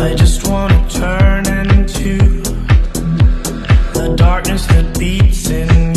I just wanna turn into the darkness that beats in